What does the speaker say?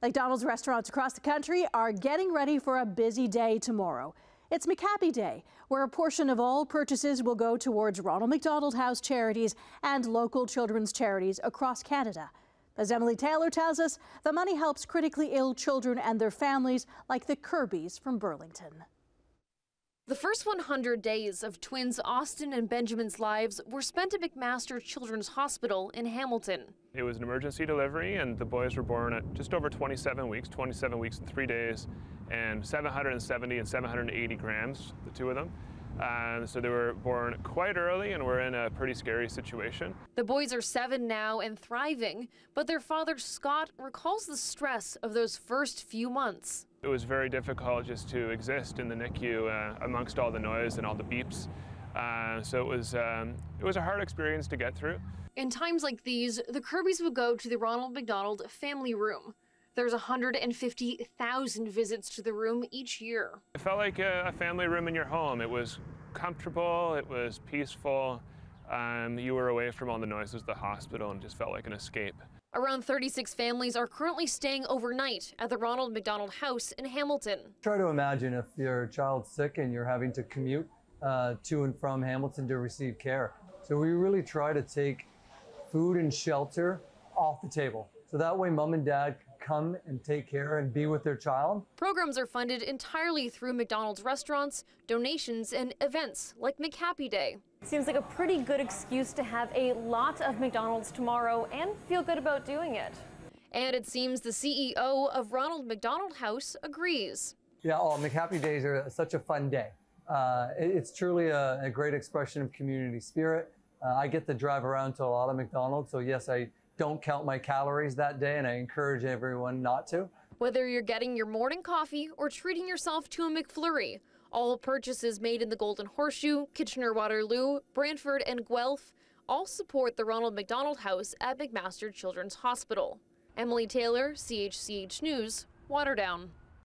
McDonald's restaurants across the country are getting ready for a busy day tomorrow. It's McHappy Day, where a portion of all purchases will go towards Ronald McDonald House charities and local children's charities across Canada. As Emily Taylor tells us, the money helps critically ill children and their families like the Kirbys from Burlington. The first 100 days of twins Austin and Benjamin's lives were spent at McMaster Children's Hospital in Hamilton. It was an emergency delivery, and the boys were born at just over 27 weeks, 27 weeks and three days, and 770 and 780 grams, the two of them. Um, so they were born quite early and we're in a pretty scary situation. The boys are seven now and thriving, but their father, Scott, recalls the stress of those first few months. It was very difficult just to exist in the NICU uh, amongst all the noise and all the beeps. Uh, so it was, um, it was a hard experience to get through. In times like these, the Kirbys would go to the Ronald McDonald Family Room. There's 150,000 visits to the room each year. It felt like a, a, family room in your home. It was comfortable, it was peaceful. Um, you were away from all the noises of the hospital and just felt like an escape. Around 36 families are currently staying overnight at the Ronald McDonald House in Hamilton. Try to imagine if your child's sick and you're having to commute uh, to and from Hamilton to receive care. So we really try to take food and shelter off the table. So that way mom and dad come and take care and be with their child. Programs are funded entirely through McDonald's restaurants, donations, and events like McHappy Day. Seems like a pretty good excuse to have a lot of McDonald's tomorrow and feel good about doing it. And it seems the CEO of Ronald McDonald House agrees. Yeah, oh, McHappy Days are such a fun day. Uh, it's truly a, a, great expression of community spirit. Uh, I get to drive around to a lot of McDonald's, so yes, I don't count my calories that day, and I encourage everyone not to. Whether you're getting your morning coffee or treating yourself to a McFlurry, all purchases made in the Golden Horseshoe, Kitchener Waterloo, Brantford, and Guelph all support the Ronald McDonald House at McMaster Children's Hospital. Emily Taylor, CHCH News, Waterdown.